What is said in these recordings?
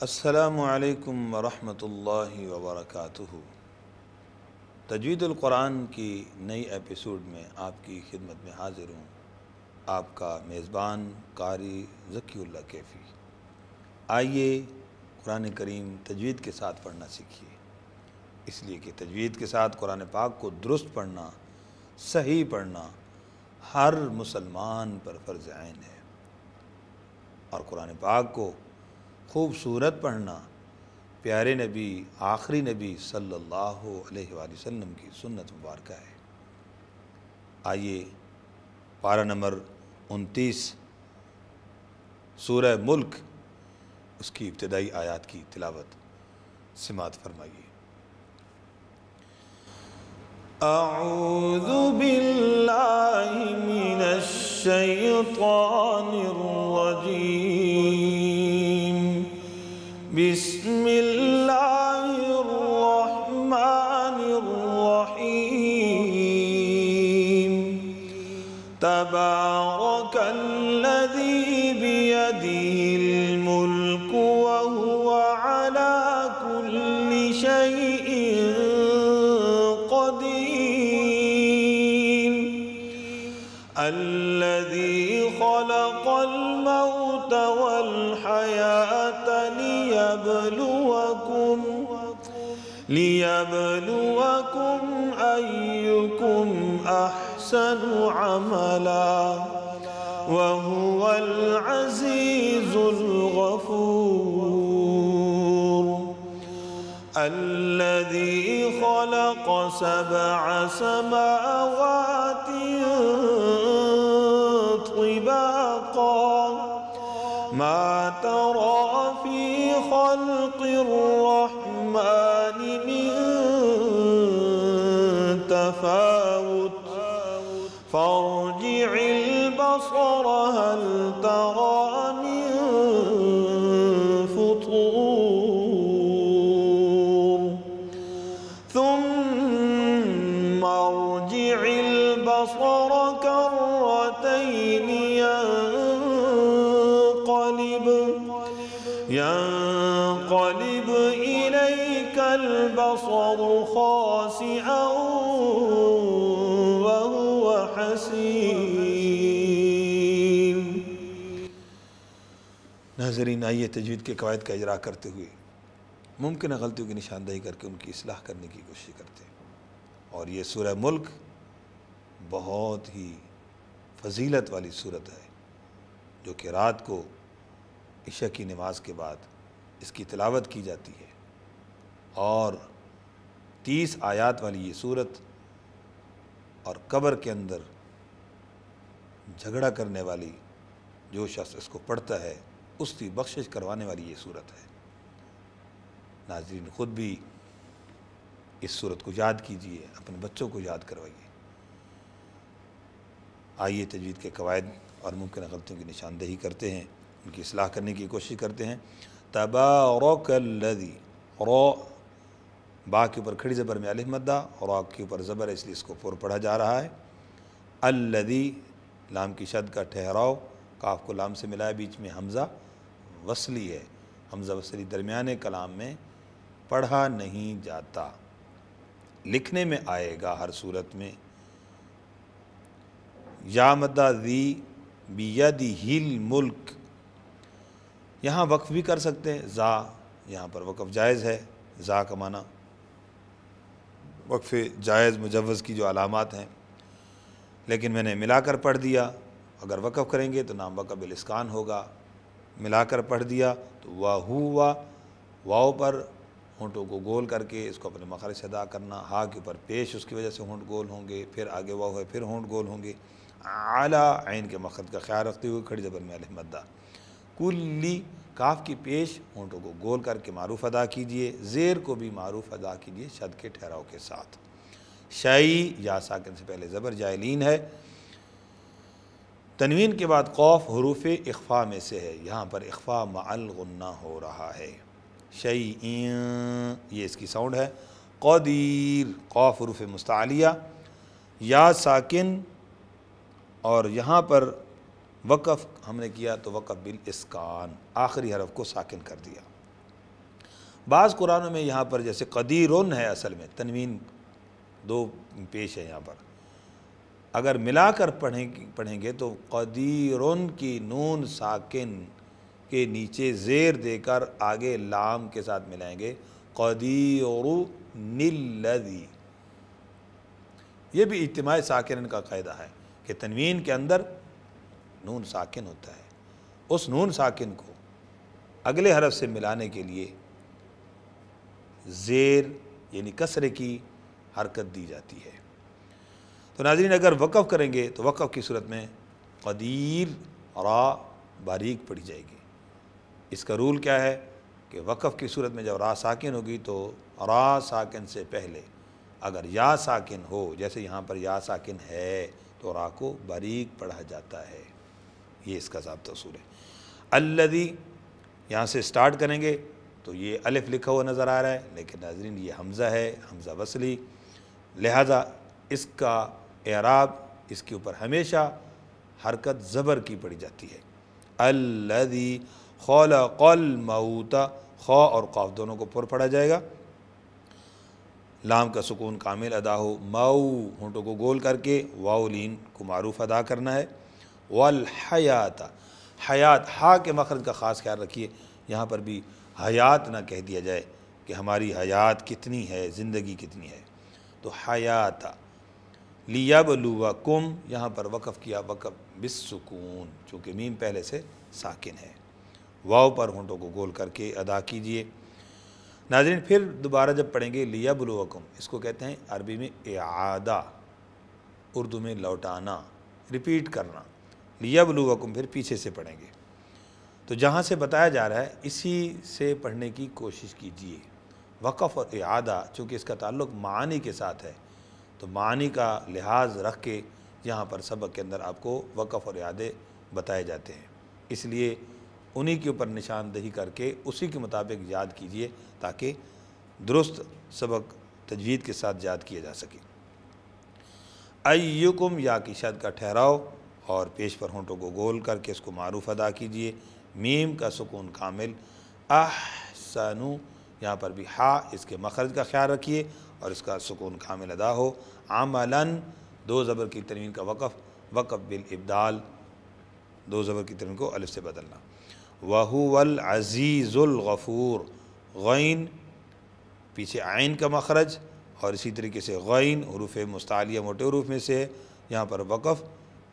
السلام علیکم ورحمۃ اللہ وبرکاتہ۔ تجوید القرآن کی نئی ایپیسوڈ میں آپ کی خدمت میں حاضر ہوں۔ آپ کا میزبان قاری ذکی اللہ کیفی۔ آئیے قرآن کریم تجوید کے ساتھ پڑھنا سیکھیے۔ اس لیے کہ تجوید کے ساتھ قرآن پاک کو درست پڑھنا، صحیح پڑھنا ہر مسلمان پر فرض عین ہے۔ اور قرآن پاک کو خوبصورت پڑھنا۔ پیارے نبی، آخری نبی صلی اللہ علیہ وآلہ وسلم کی سنت مبارکہ ہے۔ آئیے، پارہ نمبر انتیس، سورہ ملک، اس کی ابتدائی آیات کی تلاوت۔ سماعت فرمائیے۔ اعوذ باللہ من الشیطان الرجیم۔ ليبلوكم أيكم أحسن عملا وهو العزيز الغفور. الذي خلق سبع سماوات طباقا. ما ترى في خلق الرحمن تفاوت. فارجع ينقلب إليك البصر خاسئا وهو حسير ناظرین، آئیے تجوید کے قواعد کا اجرا کرتے ہوئے ممکنہ غلطیوں کی نشاندہی کر کے ان کی اصلاح کرنے کی کوشش کرتے ہیں۔ اور یہ سورہ ملک بہت ہی فضیلت والی صورت ہے، جو کہ رات کو عشاء کی نماز کے بعد اس کی تلاوت کی جاتی ہے۔ اور تیس آیات والی یہ صورت اور قبر کے اندر جھگڑا کرنے والی جو شخص اس کو پڑھتا ہے، اس کی بخشش کروانے والی یہ صورت ہے۔ ناظرین، خود بھی اس صورت کو یاد کیجیے، اپنے بچوں کو یاد کروائیے۔ آئیے تجوید کے قواعد اور ممکنہ غلطیوں کی نشاندہی کرتے ہیں، ان کی اصلاح کرنے کی کوشش کرتے ہیں۔ تبارک الذی رو، با کے اوپر کھڑی زبر میں الف مدہ را کے اوپر زبر ہے اس لیے اس کو پر پڑھا جا رہا ہے۔ الذی، لام کی شد کا ٹھہراؤ، کاف کو لام سے ملایا بیچ میں حمزہ وصلی ہے۔ حمزہ وصلی درمیان کلام میں پڑھا نہیں جاتا۔ لکھنے میں آئے گا ہر صورت میں، یا مدہ ذی بیدی ہل ملک یہاں وقف بھی کر سکتے ہیں۔ زا یہاں پر وقف جائز ہے۔ زا کا معنی وقف جائز مجوز کی جو علامات ہیں۔ لیکن میں نے ملا کر پڑھ دیا۔ اگر وقف کریں گے تو نام وقف الاسکان ہوگا۔ ملا کر پڑھ دیا تو واہ ہوا واؤ پر ہونٹوں کو گول کر کے اس کو اپنے مخارج سے ادا کرنا۔ ہا کے اوپر پیش اس کی وجہ سے ہونٹ گول ہوں گے۔ پھر آگے واؤ ہے، پھر ہونٹ گول ہوں گے۔ اعلیٰ عین کے مقصد کا خیال رکھتے ہوئے کھڑی زبر میں الف مدہ کلی کاف کی پیش ہونٹوں کو گول کر کے معروف ادا کیجیے، زیر کو بھی معروف ادا کیجیے شد کے ٹھہراؤ کے ساتھ۔ شعی یا ساکن سے پہلے زبر جائلین ہے۔ تنوین کے بعد قوف حروف اخفا میں سے ہے۔ یہاں پر اخفا معلغنہ ہو رہا ہے۔ شعیئن یہ اس کی ساؤنڈ ہے۔ قدیر، قوف حروف مستعلیہ۔ یا ساکن اور یہاں پر وقف ہم نے کیا تو وقف بالاسکان، آخری حرف کو ساکن کر دیا۔ بعض قرآنوں میں یہاں پر جیسے قدیرن ہے اصل میں، تنوین دو پیش ہے یہاں پر۔ اگر ملا کر پڑھیں پڑھیں گے تو قدیرن کی نون ساکن کے نیچے زیر دے کر آگے لام کے ساتھ ملائیں گے۔ قدیر نلذی۔ یہ بھی اجتماع ساکن کا قاعدہ ہے کہ تنوین کے اندر نون ساکن ہوتا ہے۔ اس نون ساکن کو اگلے حرف سے ملانے کے لیے زیر یعنی کسرے کی حرکت دی جاتی ہے۔ تو ناظرین، اگر وقف کریں گے تو وقف کی صورت میں قدیر، را، باریک پڑی جائے گی۔ اس کا رول کیا ہے کہ وقف کی صورت میں جب را ساکن ہوگی تو را ساکن سے پہلے اگر یا ساکن ہو، جیسے یہاں پر یا ساکن ہے، تو را کو باریک پڑھا جاتا ہے۔ یہ اس کا ضابطہ اصول ہے۔ الدی یہاں سے سٹارٹ کریں گے تو یہ الف لکھا ہوا نظر آ رہا ہے، لیکن ناظرین یہ حمزہ ہے، حمزہ وصلی۔ لہذا اس کا اعراب اس کے اوپر ہمیشہ حرکت زبر کی پڑی جاتی ہے۔ الدی خلق الموت خو اور قوف دونوں کو پر پڑھا جائے گا۔ لام کا سکون کامل ادا ہو، مئو، ہونٹوں کو گول کر کے واؤلین کو معروف ادا کرنا ہے۔ والحیات، حیات، ہا کے مخرج کا خاص خیال رکھیے، یہاں پر بھی حیات نہ کہہ دیا جائے کہ ہماری حیات کتنی ہے، زندگی کتنی ہے۔ تو حیات، لیبلوکم، یہاں پر وقف کیا، وقف بالسکون، چونکہ میم پہلے سے ساکن ہے۔ واؤ پر ہونٹوں کو گول کر کے ادا کیجیے۔ ناظرین، پھر دوبارہ جب پڑھیں گے لیبلوکم، اس کو کہتے ہیں عربی میں اعادہ، اردو میں لوٹانا، ریپیٹ کرنا۔ لیا بلوکم پھر پیچھے سے پڑھیں گے۔ تو جہاں سے بتایا جا رہا ہے، اسی سے پڑھنے کی کوشش کیجیے۔ وقف اور اعادہ، چونکہ اس کا تعلق معنی کے ساتھ ہے، تو معنی کا لحاظ رکھ کے یہاں پر سبق کے اندر آپ کو وقف اور اعادے بتائے جاتے ہیں۔ اس لیے انہی کے اوپر نشاندہی کر کے اسی کے مطابق یاد کیجیے، تاکہ درست سبق تجوید کے ساتھ یاد کیا جا سکے۔ ایکم یا کی شد کا ٹھہراؤ اور پیش پر ہونٹوں کو گول کر کے اس کو معروف ادا کیجیے۔ میم کا سکون کامل۔ احسنو، یہاں پر بھی ہا، اس کے مخرج کا خیال رکھیے اور اس کا سکون کامل ادا ہو۔ عملاً، دو زبر کی ترمین کا وقف وقف بالابدال۔ دو زبر کی ترمین کو الف سے بدلنا۔ وہو العزیز الغفور۔ غین، پیچھے عین کا مخرج اور اسی طریقے سے غین، حروف مستعلیہ موٹے حروف میں سے یہاں پر وقف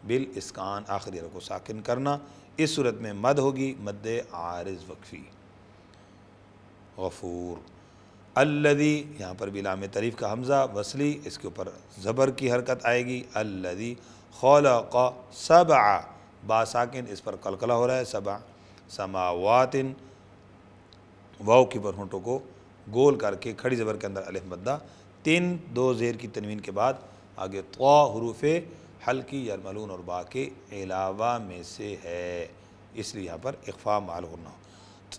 بالاسکان، آخری رکو ساکن کرنا۔ اس صورت میں مد ہوگی، مد عارض وقفی۔ غفور۔ الذی، یہاں پر بلام تعریف کا حمزہ، وصلی، اس کے اوپر زبر کی حرکت آئے گی۔ الذی خلق سبع۔ با ساکن، اس پر قلقلہ ہو رہا ہے۔ سبع سماوات۔ واؤ کی پر ہونٹوں کو گول کر کے کھڑی زبر کے اندر الف مدہ۔ تین، دو زیر کی تنوین کے بعد آگے طوا حروف حلقی یرملون اور با کے علاوہ میں سے ہے۔ اس لیے یہاں پر اخفا مال ہونا ہو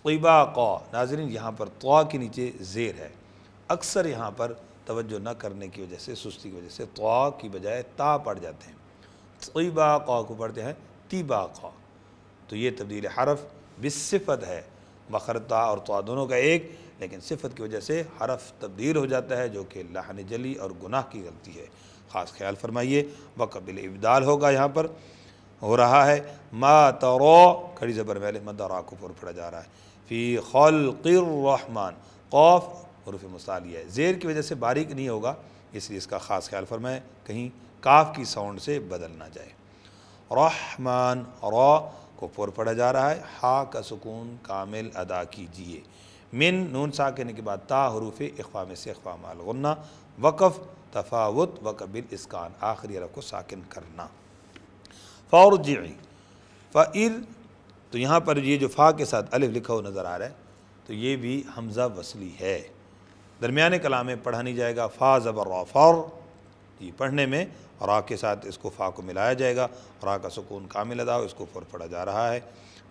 طیبہ قو ناظرین، یہاں پر طوا کے نیچے زیر ہے۔ اکثر یہاں پر توجہ نہ کرنے کی وجہ سے، سستی کی وجہ سے طوا کی بجائے تا پڑھ جاتے ہیں۔ طیبہ قو کو پڑھتے ہیں تیبا قو تو یہ تبدیل حرف بصفت ہے۔ بخرتا اور طوا دونوں کا ایک، لیکن صفت کی وجہ سے حرف تبدیل ہو جاتا ہے، جو کہ لہن جلی اور گناہ کی غلطی ہے۔ خاص خیال فرمائیے، وقبل ابدال ہوگا یہاں پر، ہو رہا ہے، ما ترو کھڑی زبر محل مدرا کو پر پڑا جا رہا ہے، فی خلق الرحمن قوف حروف مصالیہ ہے زیر کی وجہ سے باریک نہیں ہوگا، اس لیے اس کا خاص خیال فرمائے کہیں کاف کی ساؤنڈ سے بدل نہ جائے۔ رحمان، را کو پر پڑھا جا رہا ہے ہا کا سکون کامل ادا کیجیے۔ من نون ساکنے کے بعد تا، حروف اخفا میں سے اخفا مال، غنہ، وقف تفاوت وقبل اسکان، آخری عرب کو ساکن کرنا۔ فورجعی فعر تو یہاں پر یہ جو فا کے ساتھ الف لکھا ہو نظر آ رہا ہے، تو یہ بھی حمزہ وصلی ہے۔ درمیان کلام میں پڑھا نہیں جائے گا، فا زبر را فور یہ پڑھنے میں را کے ساتھ اس کو فا کو ملایا جائے گا، را کا سکون کامل ادا ہو اس کو فور پڑھا جا رہا ہے۔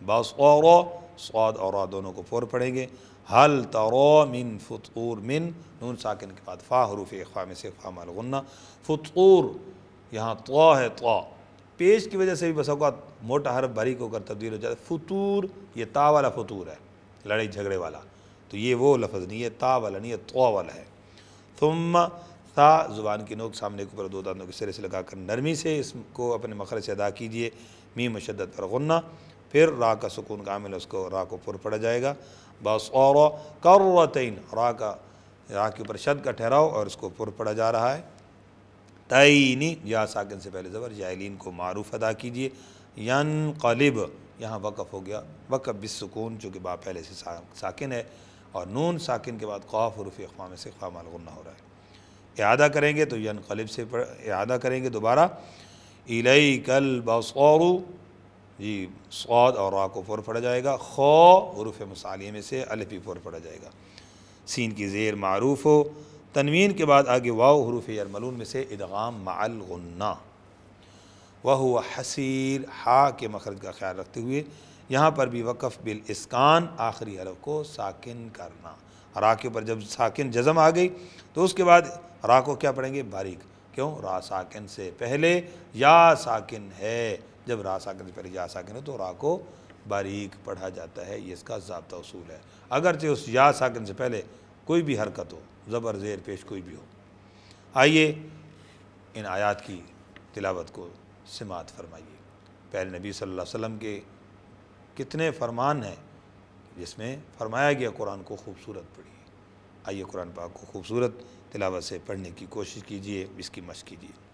باس اور سعود اور دونوں کو فور پڑھیں گے۔ حل ترو من فطور، من نون ساکن کے بعد فا، حروف اخوا میں سے فا مالغنہ فطور، یہاں تو ہے تو پیش کی وجہ سے بھی بس اوقات موٹا حرف باریک ہو کر تبدیل ہو جاتا ہے۔ فطور، یہ تا والا فطور ہے، لڑائی جھگڑے والا۔ تو یہ وہ لفظ نہیں ہے، تا والا نہیں ہے تو والا ہے۔ ثم تا زبان کی نوک سامنے کے اوپر دو دانتوں کے سرے سے لگا کر نرمی سے اس کو اپنے مخرج سے ادا کیجیے۔ میم مشدت پر غنہ۔ پھر را کا سکون کامل اس کو را کو پر پڑا جائے گا۔ بس اور کرتین را کا را کے اوپر شد کا ٹھہراؤ اور اس کو پر پڑا جا رہا ہے۔ تعینی یا ساکن سے پہلے زبر، جائلین کو معروف ادا کیجیے ین قلب یہاں وقف ہو گیا۔ وقف بس سکون چونکہ با پہلے سے ساکن ہے۔ اور نون ساکن کے بعد قوف حروف اقوام سے خواہ غنہ ہو رہا ہے۔ اعادہ کریں گے تو ین قلب سے اعادہ کریں گے دوبارہ۔ الی کل جی سعود اور را کو پر پڑا جائے گا۔ خو حروف مصالیہ میں سے الفی پر پڑا جائے گا۔ سین کی زیر معروف ہو۔ تنوین کے بعد آگے واؤ حروف یرملون میں سے ادغام مع الغنہ۔ وہ حسیر ہا کے مخرج کا خیال رکھتے ہوئے۔ یہاں پر بھی وقف بالاسکان، آخری حرف کو ساکن کرنا۔ را کے اوپر جب ساکن جزم آ گئی، تو اس کے بعد را کو کیا پڑھیں گے؟ باریک۔ کیوں؟ را ساکن سے پہلے یا ساکن ہے۔ جب را ساکن سے پہلے یا ساکن ہے تو را کو باریک پڑھا جاتا ہے، یہ اس کا ضابطہ اصول ہے۔ اگرچہ اس یا ساکن سے پہلے کوئی بھی حرکت ہو، زبر، زیر پیش کوئی بھی ہو۔ آئیے ان آیات کی تلاوت کو سماعت فرمائیے۔ پہلے نبی صلی اللہ علیہ وسلم کے کتنے فرمان ہیں جس میں فرمایا گیا قرآن کو خوبصورت پڑھیے۔ آئیے قرآن پاک کو خوبصورت تلاوت سے پڑھنے کی کوشش کیجیے، اس کی مشق کیجیے۔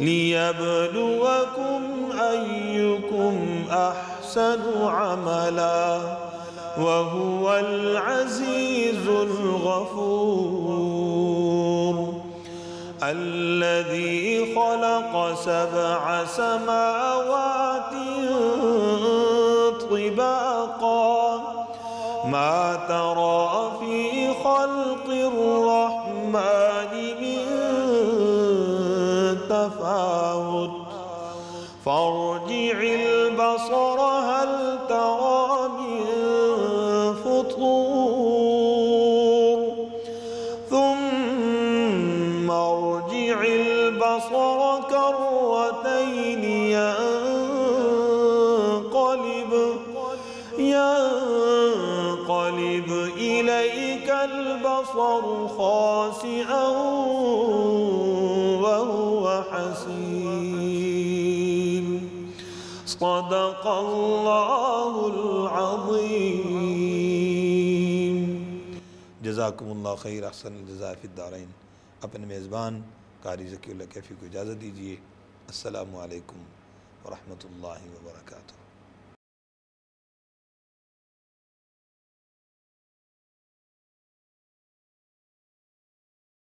ليبلوكم أيكم أحسن عملا وهو العزيز الغفور الذي خلق سبع سماوات طباقا ما ترى فر صدق الله العظيم جزاکم اللہ خیر، احسن الجزاء فی الدارین. اپنے میزبان قاری ذکی اللہ کیفی کو اجازت دیجیے السلام علیکم ورحمۃ اللہ وبرکاتہ.